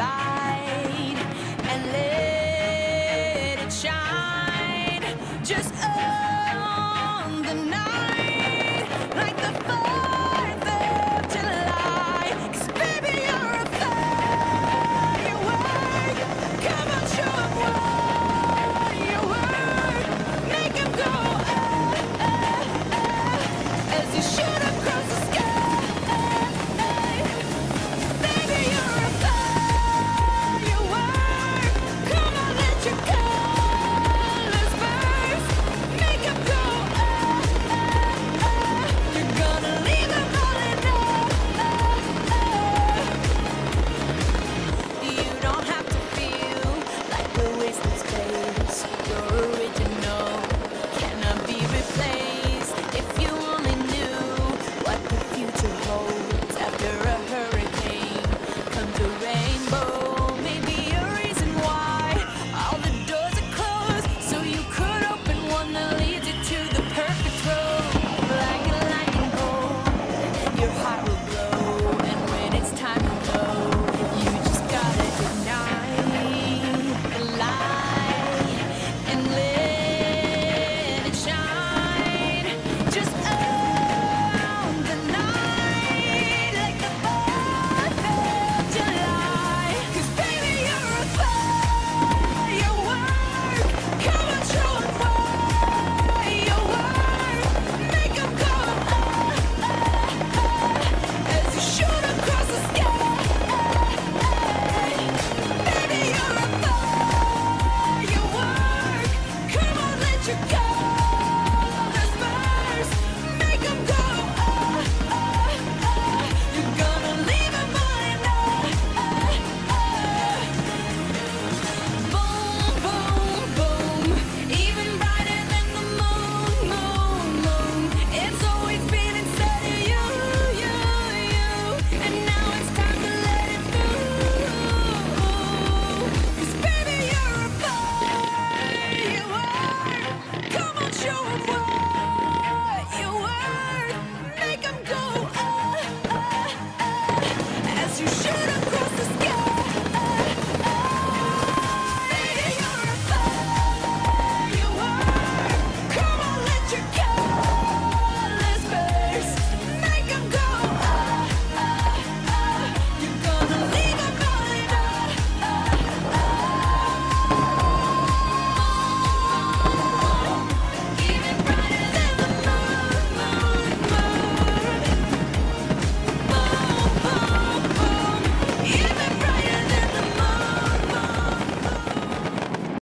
the